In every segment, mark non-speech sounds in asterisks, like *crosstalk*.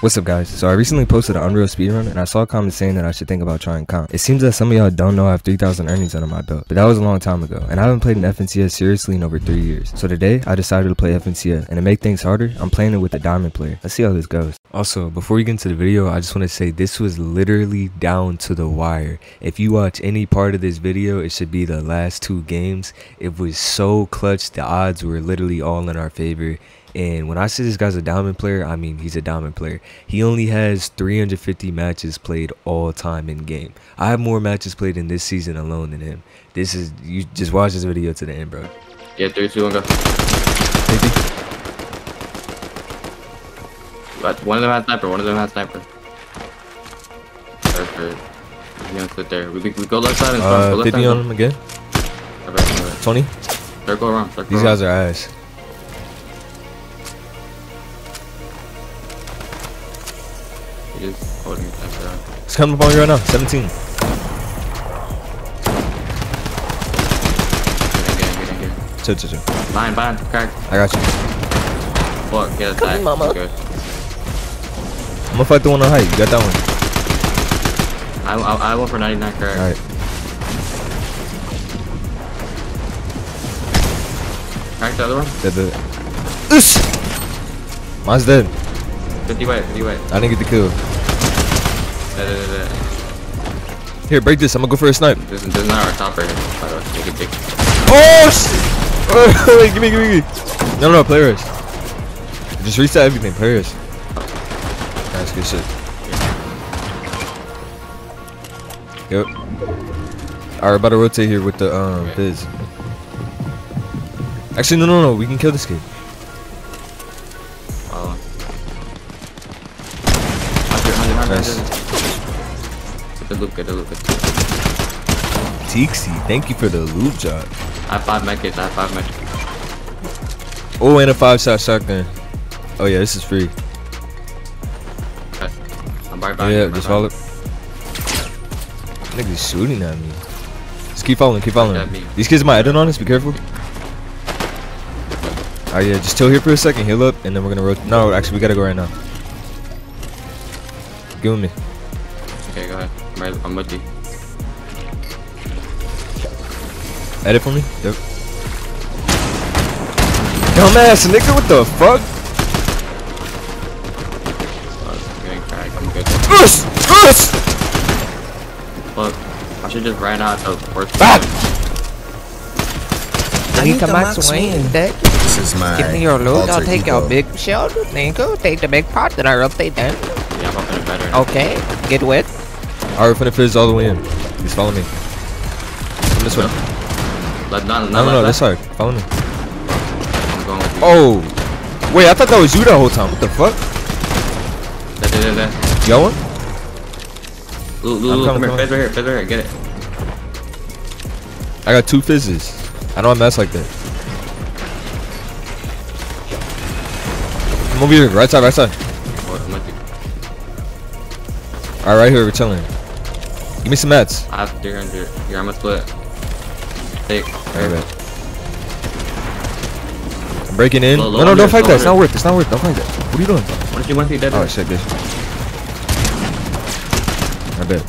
What's up guys? So I recently posted an Unreal speedrun and I saw a comment saying that I should think about trying comp. It seems that some of y'all don't know I have 3000 earnings under my belt, but that was a long time ago and I haven't played an FNCS seriously in over 3 years. So today I decided to play FNCS and to make things harder, I'm playing it with a diamond player. Let's see how this goes. Also, before we get into the video, I just want to say this was literally down to the wire. If you watch any part of this video, it should be the last two games. It was so clutch, the odds were literally all in our favor and when I say this guy's a diamond player, I mean he's a diamond player. He only has 350 matches played all time in game. I have more matches played in this season alone than him. This is you just watch this video to the end, bro. Yeah, three, two, one, go. But one of them has sniper. One of them has sniper. Perfect. You gonna sit there. We, we go left side and Uh, go left 50 side. on him again. Perfect, perfect. 20. Circle around. Circle These around. guys are ass. Coming up on you right now. 17. Get in, get in, get in, get in. Chill, chill, chill. Behind, behind. Crack. I got you. Fuck. Get attacked. mama. Good. I'm gonna fight the one on height. You got that one. I, I, I went for 99 crack. All right. Crack the other one. Dead, dead. Oosh! Mine's dead. 50 weight, 50 weight. I didn't get the kill. Here, break this. I'm gonna go for a snipe. This, is- this is not our top right here. By the way. Take it, take it. Oh shit! Oh, *laughs* wait, give me, give me, give me. No, no, play rush. Just reset everything. Play rush. That's good shit. Yep. Alright, about to rotate here with the um. Fizz. Actually, no, no, no. We can kill this kid. Follow. 100, 100, 100, Nice. 100. Get the loop, get the loop. Get the loop. Tixie, thank you for the loop job. I have five medkits, I have five medkits. Oh, and a five shot shotgun. Oh yeah, this is free. Okay. I'm right behind yeah, you, just follow. Niggas shooting at me. Just keep following, keep following. at me. These kids might edit on us. Be careful. Alright, yeah, just chill here for a second, heal up, and then we're gonna rotate. No, actually, we gotta go right now. Give me. I'm, I'm with you. Edit for me. Yep. Dumbass nigga, what the fuck? I'm getting cracked, I'm good. Us! Us! Look, I should just ran out of first Ah! I need need the to max max win. win, dick. This is my Give me your loot, I'll take ego. your big shield, nigga. Take the big part, that I rotate then. Yeah, I'm up in a better. Okay, get wet. Alright, we're finna fizz all the way in. Just follow me. Come this way. Let, not, not No, no, no, this side. Follow me. I'm going with you. Oh! Wait, I thought that was you the whole time. What the fuck? There, there, there, there. You got one? Lou, Lou, coming, come here, fizz right here, fizz right here, get it. I got two fizzes. I I mess like that. Come over here, right side, right side. I'm with you. Alright, right here, we're chilling. Give me some meds. I have 300. Here, I'm gonna split. Take. Alright, I'm breaking in. Low, low no, no, don't fight that. It's not worth. It's not worth. Don't fight that. What are you doing? What if you want to dead? Oh shit, this. I bet.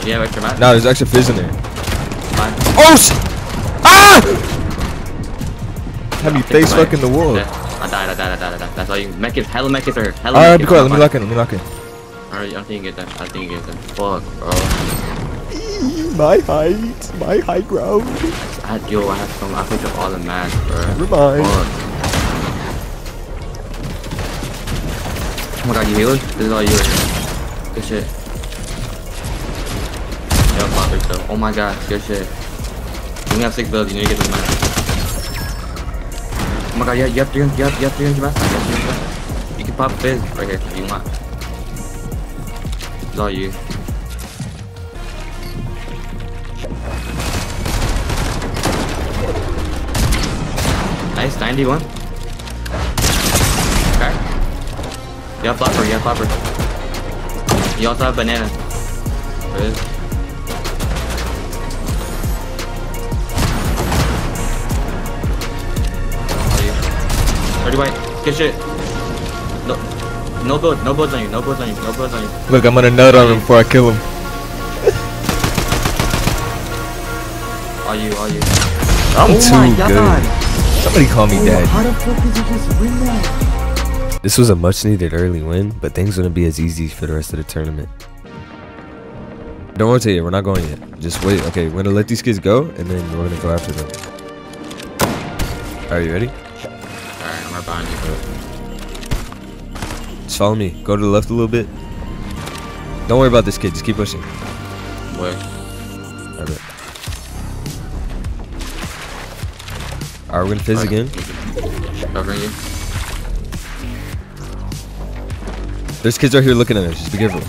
Do you have extra mats? Nah, there's extra fizz in there. Fine. Oh shit! Ah! Have Take face mine. fucking the wall. I died, I died, I died, I died. That's all you. Mech is hella mech is there. Hella Alright, be quiet. Let me lock in. Let me lock in. Alright, I think you get them. I think you get them. Fuck, bro. My height. My high ground. I, yo, I have some. I picked up all the mats, bro. Never mind. Fuck. Oh my god, you healed? This is all you. Good shit. Yo, pop yourself. Oh my god, good shit. You have six builds, you need to get those mats. Oh my god, yeah, you have 300, you have, you have 300 mats. You have 300 mats. You can pop fizz right here if you want. It's you. Nice, 91. Okay. You have flopper, you have flopper. You also have banana. 30 white. Good shit. No. build, no builds on you, no builds on you, no builds on you. Look, I'm gonna nut on him before I kill him. are you, are you. I'm oh too good. Somebody call me Oh, daddy. how the fuck did you just win that? This was a much needed early win, but things wouldn't be as easy for the rest of the tournament. Don't rotate yet, we're not going yet. Just wait. Okay, we're gonna let these kids go, and then we're gonna go after them. Are you ready? Alright, I'm right behind you. Follow me. Go to the left a little bit. Don't worry about this kid. Just keep pushing. Where? Alright. Alright, we're gonna fizz again. Covering you. There's kids right here looking at us. Just be careful.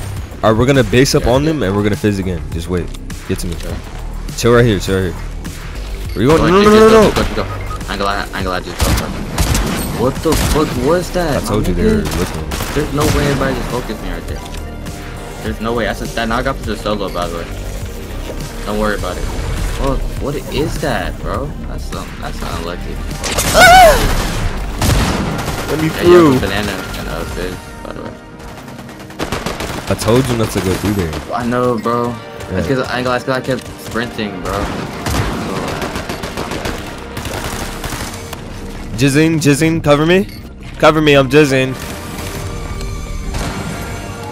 Alright, we're gonna base up on them, and we're gonna fizz again. Just wait. Get to me. Chill right here. Chill right here. Where you going? Go, No, no, just no, no, go, no. just Go, just go. Angle, angle, I just go. What the fuck was that? I told you they were nigga? looking. There's no way everybody just focused me right there. There's no way. That's a that knock up is a solo, by the way. Don't worry about it. Oh, what is that, bro? That's some, that's not unlucky. Let me Yeah, you have through. a banana and a fizz, by the way. I told you not to go through there. I know, bro. Yeah. That's because I, that's 'cause I kept sprinting, bro. Jizzing, jizzing, cover me. Cover me, I'm jizzing.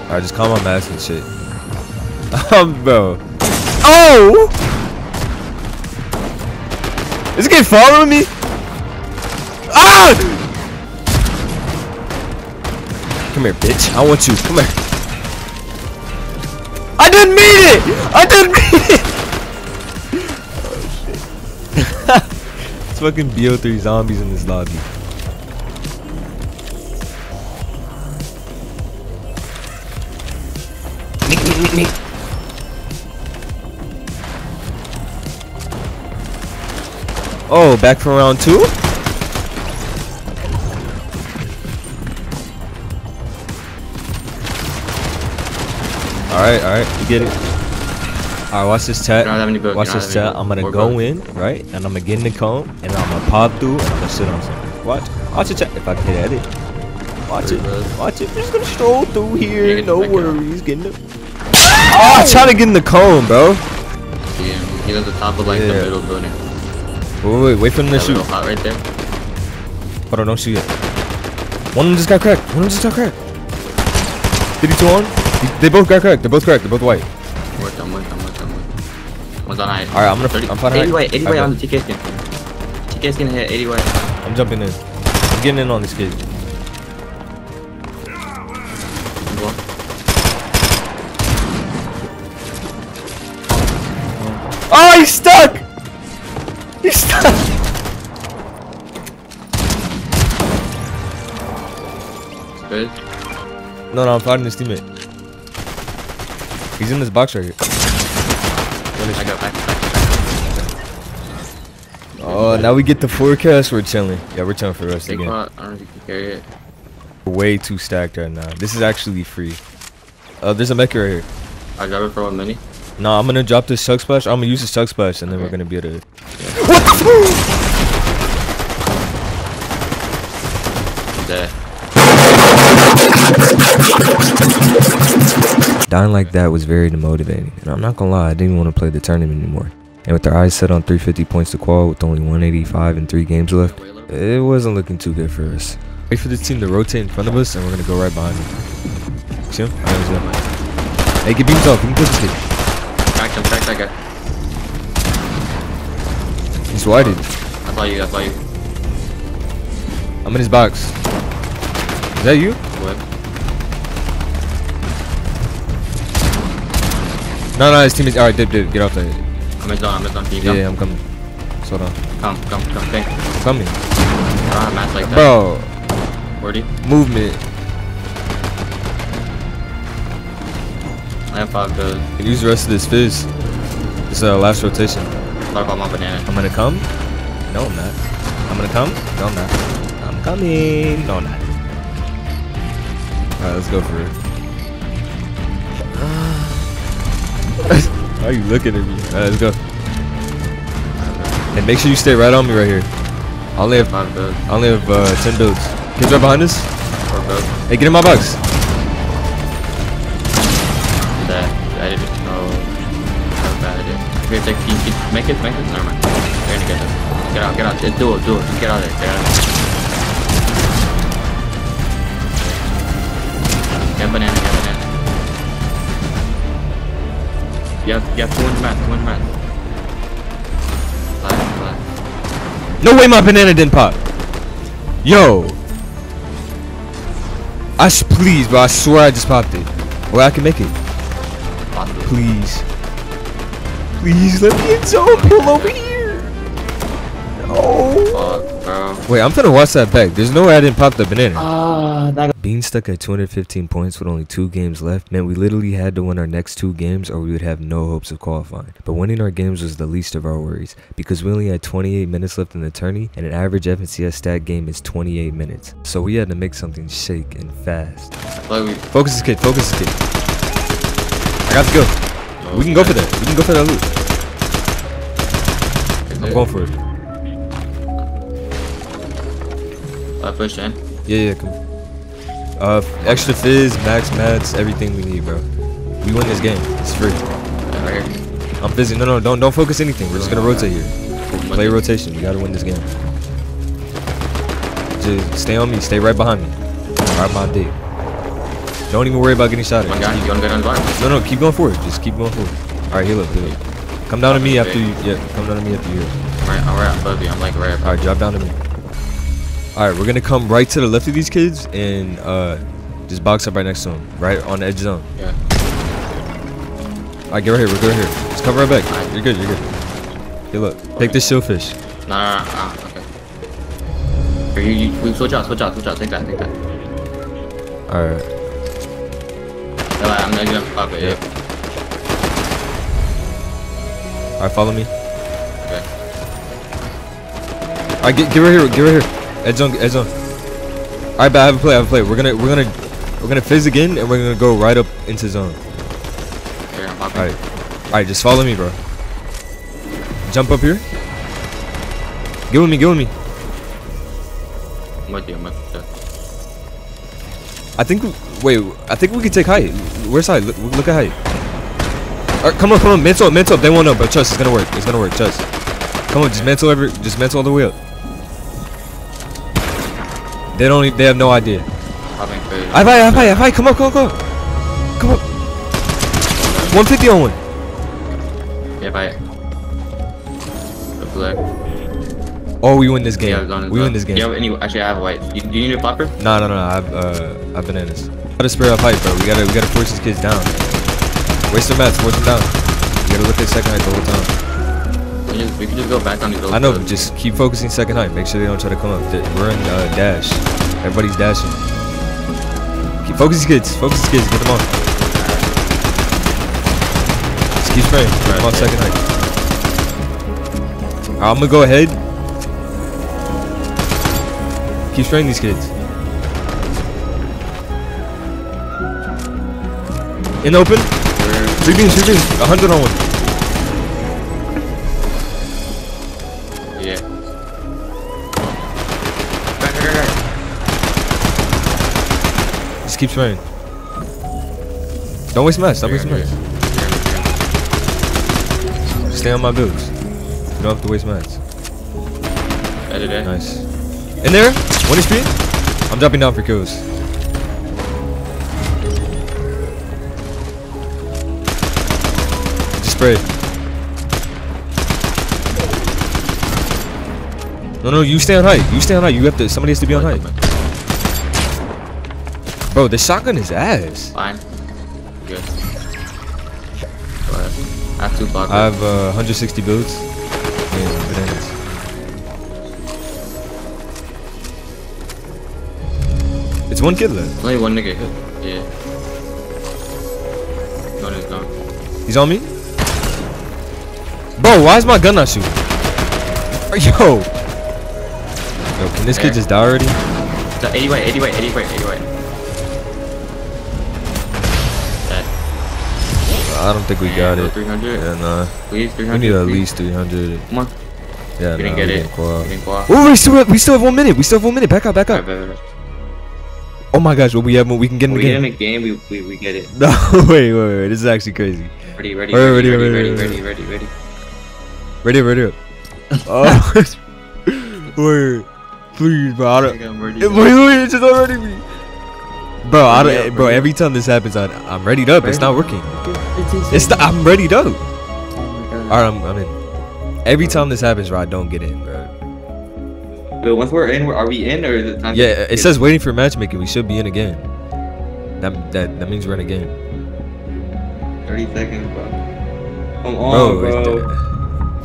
Alright, just calm my mask and shit. *laughs* Um, bro. Oh! Is this kid following me? Ah! Come here, bitch. I want you. Come here. I didn't mean it! I didn't mean it! Oh, *laughs* shit. It's fucking BO3 zombies in this lobby. Oh, back from round two? Alright, alright, you get it. Alright, watch this chat. You don't have any build, you Watch this have chat. I'm gonna go build. in, right? And I'm gonna get in the cone, and I'm gonna pop through, and I'm gonna sit on something. Watch. Watch it, chat. If I can hit it. Watch it. Pretty. Watch it. I'm just gonna stroll through here. No the back out. worries. Getting the. Oh, I'm trying to get in the cone, bro. Yeah, him. He's at the top of like Yeah. the middle building. Wait, wait, wait, wait for them to shoot. hot right there. Hold on, don't shoot yet. One of them just got cracked. One of them just got cracked. 52 on. They- They both got cracked. They're both cracked. They're both white. I'm with, I'm with, I'm with, I'm with. One's on height. Alright, I'm gonna- 30 I'm fighting 80 height. white, 80 white on the TK skin. TK skin hit 80 white. I'm jumping in. I'm getting in on this kid. Oh, he's stuck! He's stuck! Good. No, no, I'm fighting his teammate. He's in this box right here. I got back, back, back. Oh, now we get the forecast. We're chilling. Yeah, we're chilling for the rest Big again. pot. I don't know if you can carry it. We're way too stacked right now. This is actually free. Uh, there's a mecha right here. I grab it for one mini. No, I'm gonna drop this chug splash. I'm gonna use this chug splash, and then we're gonna be able to. What? Dead. Dying like that was very demotivating, and I'm not gonna lie, I didn't want to play the tournament anymore. And with their eyes set on 350 points to qual with only 185 and three games left, it wasn't looking too good for us. Wait for this team to rotate in front of us, and we're gonna go right behind them. See him? Alright, let's. Hey, get beams off. Give me push kid. Cracked him, cracked that guy. He's whited. I saw you, I saw you. I'm in his box. Is that you? What? No, no, his teammates. Alright, dip, dip. Get off there. I'm in zone, I'm in zone. Can you Yeah, come? yeah, I'm coming. Hold on. Come, come, come. I'm coming. I don't have mass like that. Bro, you? movement. I have five builds. Can use the rest of this fizz. This is our last rotation. Thought about my banana. I'm gonna come. No, I'm not. I'm gonna come. No, I'm not. I'm coming. No, I'm not. Alright, let's go for it. Why are you looking at me? Alright, let's go. And make sure you stay right on me right here. I only have. I only have uh, 10 builds. Kids right behind us. Hey, get in my box. Here, take, make it, make it. Never mind. You're gonna get this. Get out, get out. Do it, do it. Get out of there. Get out of there. Get banana, get banana. You have, you have 200 mats, 200 mats. Last, last. No way my banana didn't pop. Yo. I s- please, bro. I swear I just popped it. Well, I can make it. Please. Please let me in zone. Pull over here. No. Fuck, bro. Wait, I'm finna watch that back. There's no way I didn't pop the banana. Ah, that Being stuck at 215 points with only two games left meant we literally had to win our next two games or we would have no hopes of qualifying. But winning our games was the least of our worries because we only had 28 minutes left in the tourney and an average FNCS stat game is 28 minutes. So we had to make something shake and fast. Focus this kid, focus this kid. I got to go. We can go for that. We can go for that loot. I'm going for it. I push in. Yeah, yeah, come. Uh, extra fizz, max mats, everything we need, bro. We win this game. It's free. Yeah, right here. I'm busy. No, no, don't don't focus anything. We're just gonna rotate here. Play rotation. You gotta win this game. Just stay on me. Stay right behind me. Right behind D. Don't even worry about getting shot at. One guy, you wanna get on the bar? no, no, keep going forward. Just keep going forward. All right, heal up, heal up. Come down to me after you. Yeah, come down to me after you. heal. I'm right, I'm right above you. I'm like right above All right, drop down to me. All right, we're gonna come right to the left of these kids and uh, just box up right next to them, right on the edge zone. Yeah. All right, get right here. We're good here. Just cover our back. You're good. You're good. Heal up. Take this shellfish. No, no, no, ah, okay. You, you, switch out, switch out, switch out. Take that, take that. All right. Yeah, like, I'm not gonna pop it. Yeah. Yeah. All right, follow me. Okay. All right, get, get right here. Get right here. Edge zone. Edge zone. All right, but I have a play. I have a play. We're gonna we're gonna we're gonna fizz again, and we're gonna go right up into zone. Here, All right. All right, just follow me, bro. Jump up here. Get with me. Get with me. I'm with you, I'm with you. I think. Wait. I think we can take height. Where's height? Look, look at height. All right, come on, come on. Mental, mental. They won't know, but trust. It's gonna work. It's gonna work. Trust. Come on, just mental every. Just mental all the way up. They don't. They have no idea. I height. I height. I height. Come on, come on, come on. Come on. 150 on one. Yeah, bye. The flag. Oh, we win this game. Yeah, we win this game. Yeah, any, actually, I have a white. You, do you need a flopper? No, no, no. I have, uh, I have bananas. Gotta spare up height, bro. We gotta, we gotta force these kids down. Waste their mats, force them down. We gotta look at second height the whole time. We, just, we can just go back on these I know, but just keep focusing second height. Make sure they don't try to come up. We're in uh, dash. Everybody's dashing. Keep focus these kids. Focus these kids. Get them on. Just keep spraying. Get them on second height. I'm gonna go ahead. Keep spraying these kids. In the open. Three beams, three beams. A hundred on one. Yeah. Just keep spraying. Don't waste match. Don't waste Here, match. here, here. Stay on my boots. You don't have to waste mats. Edit. Nice. In there? One HP? I'm dropping down for kills. Spray. No, no, you stay on height. You stay on height. You have to. Somebody has to be on height. Bro, the shotgun is ass. Fine. Good. Go. I have two blockers. I have uh, 160 builds. And bananas. It's one kid left. Only one nigga hit. Yeah. No, it's not. He's on me. Why is my gun not shooting? *laughs* Yo. Yo, can this kid just die already? So 80 white, 80 white, 80 white, 80 white. I don't think we got it. 300. Yeah, nah. Please, 300. We need at least 300. Come on. Yeah, We nah, didn't get we it. didn't. We. Oh, we still have, we still have one minute. We still have one minute. Back up, back up. Oh my gosh, what we have, we can get in We the get in game. a game, we, we, we get it. *laughs* No, *laughs* wait, wait, wait. This is actually crazy. Ready, ready, Alright, ready, ready, ready, ready, ready, ready, ready, ready. Ready ready up. Oh, *laughs* wait, please, bro. I don't, ready. wait, wait, it's just already me. Bro, I don't, up, bro. ready Every time this happens, I, I'm ready up. It's not working. It's the, I'm ready up. Oh. All right, I'm, I'm in. Every time this happens, bro, I don't get in, bro. But once we're in, are we in or is it time? Yeah, it get- says waiting for matchmaking. We should be in again. That that that means we're in a game. 30 seconds, bro. Come Bro, on, it's bro.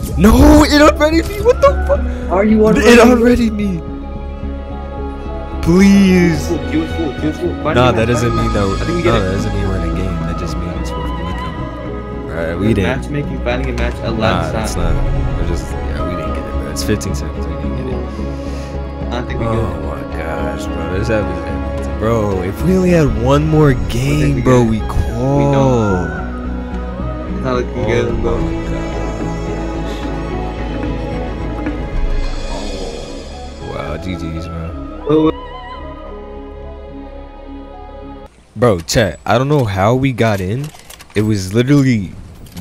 Dead. No, it already me. What the fuck? Are you on? It already me. Please. Full, Q is full, Q is Nah, that doesn't mean that. I think we No, get that it. doesn't mean we're in a game. That just means we're looking. Alright, we didn't. Matchmaking, finding a match, a Nah, last that's not. We're just. Yeah, we didn't get it, bro. It's 15 seconds. We didn't get it. I think we Oh get my gosh, bro. This happens. Bro, if we only had one more game, we bro, get we it. call. it. It's not looking Oh good, bro. my gosh. GG's, man. Bro, chat, I don't know how we got in. It was literally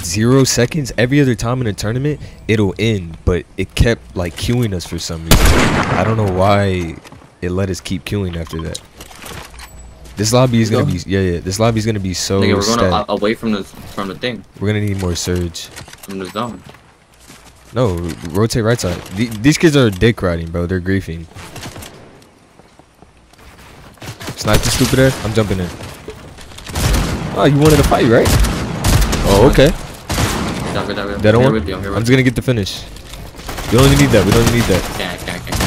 zero seconds. Every other time in a tournament, it'll end, but it kept like queuing us for some reason. I don't know why it let us keep queuing after that. This lobby is gonna be yeah yeah. This lobby is gonna be so Nigga, we're going stacked. away from the from the thing, We're gonna need more surge. from the zone. No, rotate right side. The- these kids are dick riding, bro. They're griefing. Snipe the stupid ass. I'm jumping in. Oh, you wanted to fight, right? Oh, okay. Down, good, down, good. That I'm one. you. I'm I'm just gonna get the finish. We don't even need that. We don't need that. you. Can't, can't, can't.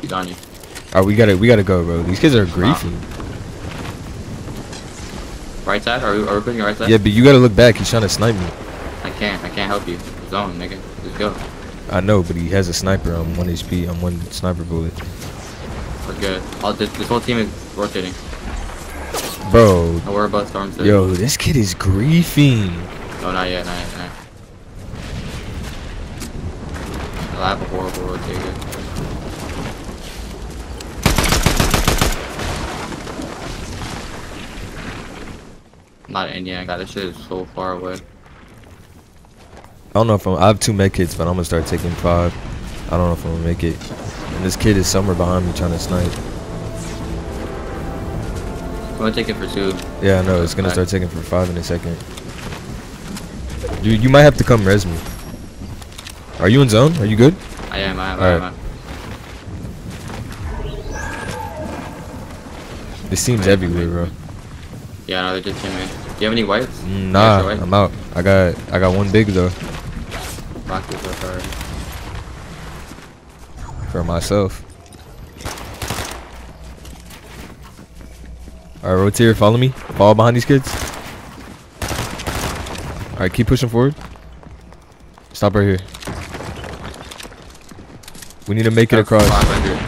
He's on you. All right, we gotta, we gotta go, bro. These kids are griefing. Right side? Are we, are we putting your right side? Yeah, but you gotta look back. He's trying to snipe me. I can't. I can't help you. Zone, nigga. Let's go. I know, but he has a sniper. I'm one HP. I'm one sniper bullet. We're good. All this, this whole team is rotating. Bro, oh, Don't worry about storm. yo, this kid is griefing. No, not yet. Not yet. Not yet. I have a horrible rotator. Not in yet. God, this shit is so far away. I don't know if I'm. I have two med kits, but I'm gonna start taking five. I don't know if I'm gonna make it. And this kid is somewhere behind me trying to snipe. I'm gonna take it for two. Yeah, I know. It's gonna start taking for five in a second. You you might have to come res me. Are you in zone? Are you good? I am. I am. I am. Alright. This team's everywhere, bro. Yeah, no, they just came in. Do you have any whites? Mm, Nah. I'm out. I got I got one big though Rock this up for myself. Alright, rotate, follow me. Follow behind these kids. Alright, keep pushing forward. Stop right here. We need to make it across. 500.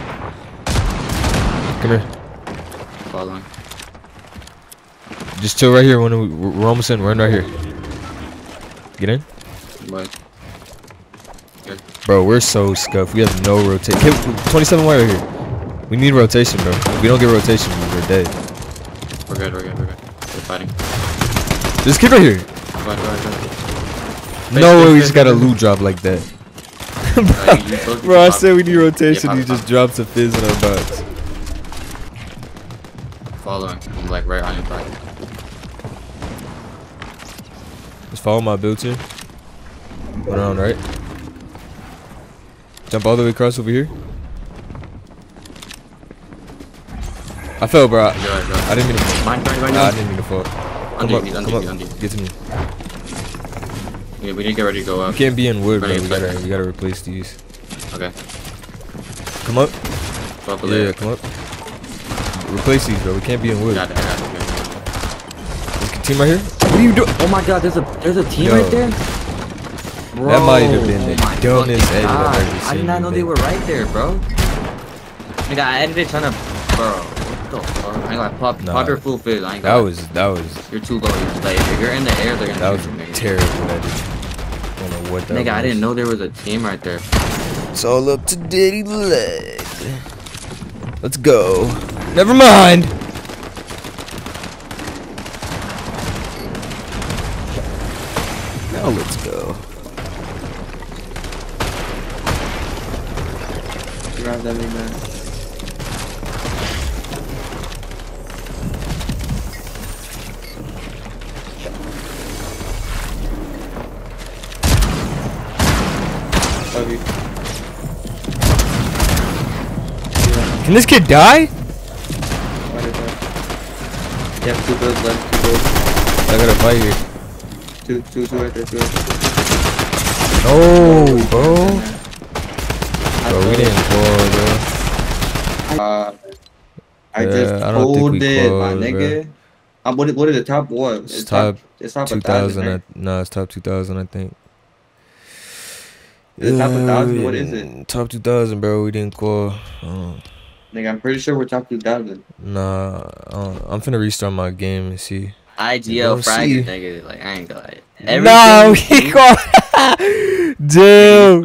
Come here. Following. Just chill right here. When we, we're we're almost in. We're in right here. Get in, But bro. We're so scuffed. We have no rotation. 27 white right here. We need rotation, bro. If we don't get rotation, we're dead. we're good. We're good. We're good. We're fighting. This kid right here. Go ahead, go ahead, go ahead. No way. We just got a loot drop like that. *laughs* *laughs* Uh, you- you supposed to Bro, I said we need rotation. Yeah, He just drops a fizz in our box. Following. I'm like right on your back. Just follow my build here. Run around right. Jump all the way across over here. I fell, bro. I, Go ahead, go ahead. I didn't mean to fall. Mine, mine, mine, Nah, I didn't mean to fall. Come up, come up. you, under. Get to me. Yeah, we need to get ready to go You up. can't be in wood, bro. We gotta, we gotta replace these. Okay. Come up. Up a Yeah, come up. Replace these, bro. We can't be in wood. Got it, I got it. Got it. This team right here. What are you doing? Oh my god, there's a there's a team Yo. right there. That might have been the oh dumbest edit I've ever I did not know they were right there, bro. Nigga, I edited trying to, bro. What the fuck? I got pop, Nah. pop your full fizz. I ain't That was that was You're too low. You're, like, if you're in the air, they're gonna. that was you, terrible edit. I don't know what that Nigga, I didn't know there was a team right there. It's all up to Diddy Leg. Let's go. Never mind. Now let's Grab that big man. Love you. Can this kid die? You have two builds left. Two builds. I gotta fight here. Two, two, two right there. Two right there. No, bro. I Bro, we didn't pull, bro. Uh, I Yeah, just I pulled we it, my closed, nigga. Um, what, is- what is the top what? It's top It's top 2000. thousand. Right? I- No, it's top 2000, I think. Is it top 1000? What is Yeah, it? Top 2000, bro. We didn't qual. Uh, Nigga, I'm pretty sure we're top two thousand. nah, uh, I'm finna restart my game and see. IGL Don't see. fragment, nigga. Like I ain't gonna. Nah, *laughs* Everything- we qual. Dude. *laughs*